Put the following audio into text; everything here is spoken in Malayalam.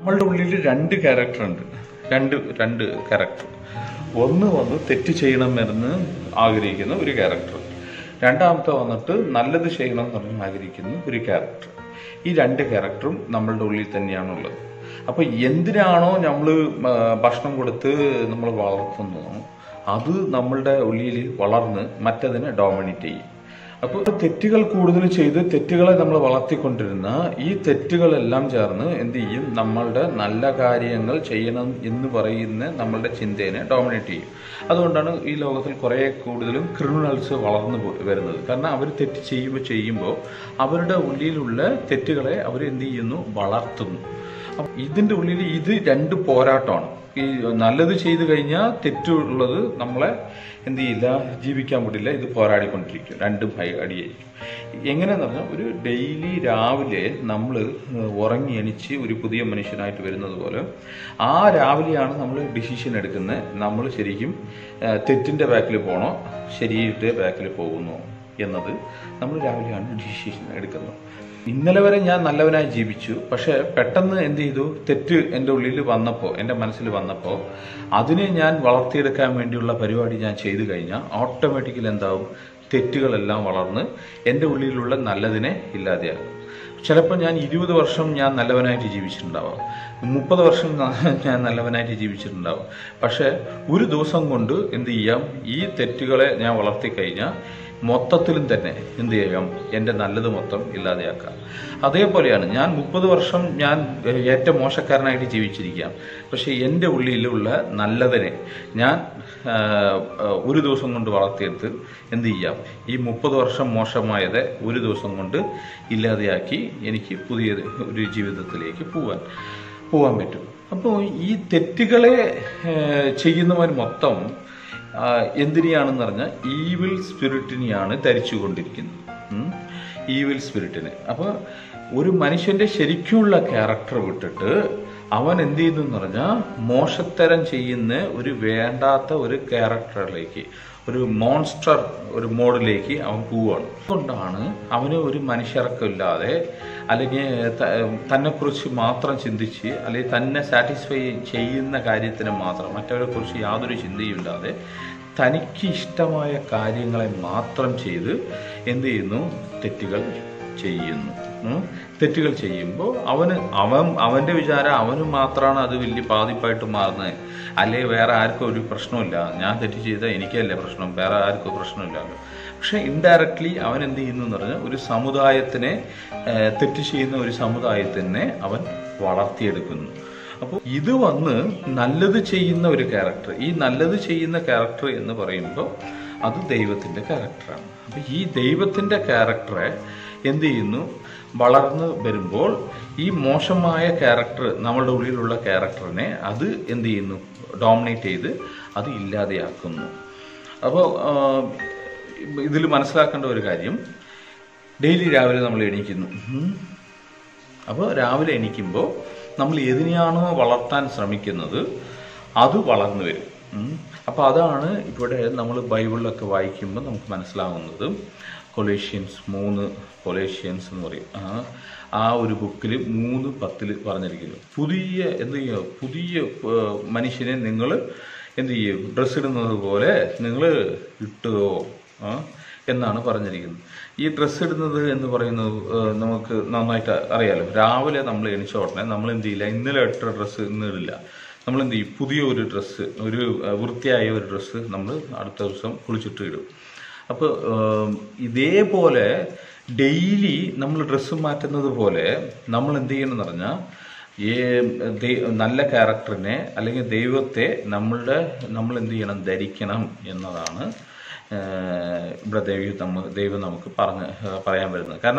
നമ്മളുടെ ഉള്ളിൽ രണ്ട് ക്യാരക്ടർ ഉണ്ട്. രണ്ട് രണ്ട് ക്യാരക്ടർ ഒന്ന് വന്ന് തെറ്റ് ചെയ്യണം എന്ന് ആഗ്രഹിക്കുന്ന ഒരു ക്യാരക്ടർ രണ്ടാമത്തെ വന്നിട്ട് നല്ലത് ചെയ്യണം എന്ന് ആഗ്രഹിക്കുന്ന ഒരു ക്യാരക്ടർ ഈ രണ്ട് ക്യാരക്ടറും നമ്മളുടെ ഉള്ളിൽ തന്നെയാണുള്ളത്. അപ്പോൾ എന്തിനാണോ നമ്മൾ ഭക്ഷണം കൊടുത്ത് നമ്മൾ വളർത്തുന്നതോ അത് നമ്മളുടെ ഉള്ളിൽ വളർന്ന് മറ്റതിനെ ഡോമിനേറ്റ് ചെയ്യും. അപ്പോൾ തെറ്റുകൾ കൂടുതൽ ചെയ്ത് തെറ്റുകളെ നമ്മൾ വളർത്തിക്കൊണ്ടിരുന്ന ഈ തെറ്റുകളെല്ലാം ചേർന്ന് എന്ത് ചെയ്യും? നമ്മളുടെ നല്ല കാര്യങ്ങൾ ചെയ്യണം എന്ന് പറയുന്ന നമ്മളുടെ ചിന്തയെ ഡോമിനേറ്റ് ചെയ്യും. അതുകൊണ്ടാണ് ഈ ലോകത്തിൽ കുറേ കൂടുതലും ക്രിമിനൽസ് വളർന്നു വരുന്നത്. കാരണം അവർ തെറ്റ് ചെയ്യുമ്പോൾ ചെയ്യുമ്പോൾ അവരുടെ ഉള്ളിലുള്ള തെറ്റുകളെ അവർ എന്ത് ചെയ്യുന്നു? വളർത്തുന്നു. ഇതിന്റെ ഉള്ളിൽ ഇത് രണ്ട് പോരാട്ടമാണ്. ഈ നല്ലത് ചെയ്തു കഴിഞ്ഞാൽ തെറ്റുള്ളത് നമ്മളെ എന്ത് ചെയ്യില്ല ജീവിക്കാൻ പറ്റില്ല ഇത് പോരാടിക്കൊണ്ടിരിക്കും. രണ്ടും അടിയായിരിക്കും. എങ്ങനെയാന്ന് പറഞ്ഞാൽ ഒരു ഡെയിലി രാവിലെ നമ്മൾ ഉറങ്ങി എണിച്ച് ഒരു പുതിയ മനുഷ്യനായിട്ട് വരുന്നത് പോലെ ആ രാവിലെയാണ് നമ്മൾ ഡിസിഷൻ എടുക്കുന്നത് നമ്മൾ ശരിക്കും തെറ്റിന്റെ ബാക്കിൽ പോകണോ ശരിയുടെ ബാക്കിൽ പോകുന്നു എന്നത് നമ്മൾ രാവിലെയാണ് ഡിസിഷൻ എടുക്കുന്നത്. ഇന്നലെ വരെ ഞാൻ നല്ലവനായി ജീവിച്ചു. പക്ഷെ പെട്ടെന്ന് എന്ത് ചെയ്തു? തെറ്റ് എന്റെ ഉള്ളിൽ വന്നപ്പോൾ എന്റെ മനസ്സിൽ വന്നപ്പോൾ അതിനെ ഞാൻ വളർത്തിയെടുക്കാൻ വേണ്ടിയുള്ള പരിപാടി ഞാൻ ചെയ്തു കഴിഞ്ഞാൽ ഓട്ടോമാറ്റിക്കലി എന്താവും? തെറ്റുകളെല്ലാം വളർന്ന് എന്റെ ഉള്ളിലുള്ള നല്ലതിനെ ഇല്ലാതെയാകും. ചിലപ്പോൾ ഞാൻ ഇരുപത് വർഷം ഞാൻ നല്ലവനായിട്ട് ജീവിച്ചിട്ടുണ്ടാവാം. മുപ്പത് വർഷം ഞാൻ നല്ലവനായിട്ട് ജീവിച്ചിട്ടുണ്ടാവാം. പക്ഷേ ഒരു ദിവസം കൊണ്ട് എന്ത് ചെയ്യാം? ഈ തെറ്റുകളെ ഞാൻ വളർത്തി കഴിഞ്ഞാൽ മൊത്തത്തിലും തന്നെ എന്ത് ചെയ്യാം? എന്റെ നല്ലത് മൊത്തം ഇല്ലാതെയാക്കാം. അതേപോലെയാണ് ഞാൻ മുപ്പത് വർഷം ഞാൻ ഏറ്റവും മോശക്കാരനായിട്ട് ജീവിച്ചിരിക്കാം പക്ഷേ എന്റെ ഉള്ളിലുള്ള നല്ലതിനെ ഞാൻ ഒരു ദിവസം കൊണ്ട് വളർത്തിയെടുത്ത് എന്ത് ചെയ്യാം? ഈ മുപ്പത് വർഷം മോശമായത് ഒരു ദിവസം കൊണ്ട് ഇല്ലാതെയാക്കി എനിക്ക് പുതിയ ഒരു ജീവിതത്തിലേക്ക് പോകാൻ പോകാൻ പറ്റും. അപ്പോൾ ഈ തെറ്റുകളെ ചെയ്യുന്നവർ മൊത്തം എന്തിനെയാണെന്ന് പറഞ്ഞാൽ ഈവിൽ സ്പിരിറ്റിനെയാണ് ധരിച്ചുകൊണ്ടിരിക്കുന്നത്. ഈവിൽ സ്പിരിറ്റിന് അപ്പോൾ ഒരു മനുഷ്യന്റെ ശരിക്കുള്ള ക്യാരക്ടർ വിട്ടിട്ട് അവൻ എന്ത് ചെയ്യുന്നു എന്ന് പറഞ്ഞാൽ മോശത്തരം ചെയ്യുന്ന ഒരു വേണ്ടാത്ത ഒരു ക്യാരക്ടറിലേക്ക് ഒരു മോൺസ്റ്റർ ഒരു മോഡിലേക്ക് അവൻ പോവുകയാണ് അതുകൊണ്ടാണ് അവന് ഒരു മനുഷ്യർക്കില്ലാതെ അല്ലെങ്കിൽ തന്നെക്കുറിച്ച് മാത്രം ചിന്തിച്ച് അല്ലെങ്കിൽ തന്നെ സാറ്റിസ്ഫൈ ചെയ്യുന്ന കാര്യത്തിന് മാത്രം മറ്റവരെ കുറിച്ച് യാതൊരു ചിന്തയുമില്ലാതെ തനിക്ക് ഇഷ്ടമായ കാര്യങ്ങളെ മാത്രം ചെയ്ത് എന്ത് ചെയ്യുന്നു തെറ്റുകൾ ചെയ്യുന്നു. തെറ്റുകൾ ചെയ്യുമ്പോൾ അവന് അവൻ അവന്റെ വിചാരം അവന് മാത്രമാണ് അത് വലിയ ബാധിപ്പായിട്ട് മാറുന്നത് അല്ലെ വേറെ ആർക്കും ഒരു പ്രശ്നമില്ല ഞാൻ തെറ്റ് ചെയ്താൽ എനിക്കല്ലേ പ്രശ്നം. വേറെ ആർക്കും പ്രശ്നമില്ലല്ലോ. പക്ഷെ ഇൻഡയറക്ട്ലി അവൻ എന്ത് ചെയ്യുന്നു എന്ന് പറഞ്ഞാൽ ഒരു സമുദായത്തിനെ തെറ്റ് ചെയ്യുന്ന ഒരു സമുദായത്തിനെ അവൻ വളർത്തിയെടുക്കുന്നു. അപ്പോൾ ഇത് വന്ന് നല്ലത് ചെയ്യുന്ന ഒരു ക്യാരക്ടർ ഈ നല്ലത് ചെയ്യുന്ന ക്യാരക്ടർ എന്ന് പറയുമ്പോൾ അത് ദൈവത്തിന്റെ ക്യാരക്ടറാണ് അപ്പോൾ ഈ ദൈവത്തിന്റെ ക്യാരക്ടറെ എന്ത് ചെയ്യുന്നു വളർന്നു വരുമ്പോൾ ഈ മോശമായ ക്യാരക്ടർ നമ്മളുടെ ഉള്ളിലുള്ള ക്യാരക്ടറിനെ അത് എന്ത് ചെയ്യുന്നു ഡോമിനേറ്റ് ചെയ്ത് അത് ഇല്ലാതെയാക്കുന്നു. അപ്പോൾ ഇതിൽ മനസ്സിലാക്കേണ്ട ഒരു കാര്യം ഡെയിലി രാവിലെ നമ്മൾ എണീക്കുന്നു. അപ്പോൾ രാവിലെ എണീക്കുമ്പോൾ നമ്മൾ എതിനെയാണോ വളർത്താൻ ശ്രമിക്കുന്നത് അത് വളർന്നു വരും. അപ്പോൾ അതാണ് ഇവിടെ നമ്മൾ ബൈബിളിലൊക്കെ വായിക്കുമ്പോൾ നമുക്ക് മനസ്സിലാവുന്നത് കൊലേഷ്യൻസ് മൂന്ന് കൊലേഷ്യൻസ് എന്ന് പറയും. ആ ഒരു ബുക്കിൽ മൂന്ന് പത്തിൽ പറഞ്ഞിരിക്കുന്നു. പുതിയ എന്ത് ചെയ്യുക പുതിയ മനുഷ്യനെ നിങ്ങൾ എന്ത് ചെയ്യും? ഡ്രസ്സ് ഇടുന്നത് പോലെ നിങ്ങൾ ഇട്ടുകോ എന്നാണ് പറഞ്ഞിരിക്കുന്നത്. ഈ ഡ്രസ്സ് ഇടുന്നത് എന്ന് പറയുന്നത് നമുക്ക് നന്നായിട്ട് അറിയാലോ. രാവിലെ നമ്മൾ എണിച്ച ഉടനെ നമ്മൾ എന്ത് ചെയ്യില്ല? ഇന്നലെ ഇട്ട ഡ്രസ്സ് ഇന്ന് ഇടില്ല. നമ്മൾ എന്ത് ചെയ്യും? പുതിയ ഒരു ഡ്രസ്സ് ഒരു വൃത്തിയായ ഒരു ഡ്രസ്സ് നമ്മൾ അടുത്ത ദിവസം കുളിച്ചിട്ട് ഇടും. അപ്പോൾ ഇതേപോലെ ഡെയിലി നമ്മൾ ഡ്രസ്സ് മാറ്റുന്നത് പോലെ നമ്മൾ എന്ത് ചെയ്യണം എന്ന് പറഞ്ഞാൽ ഈ നല്ല ക്യാരക്ടറിനെ അല്ലെങ്കിൽ ദൈവത്തെ നമ്മളുടെ നമ്മൾ എന്ത് ചെയ്യണം ധരിക്കണം എന്നതാണ് ഇവിടെ ദൈവം നമ്മ ദൈവം നമുക്ക് പറഞ്ഞ് പറയാൻ വരുന്നത്. കാരണം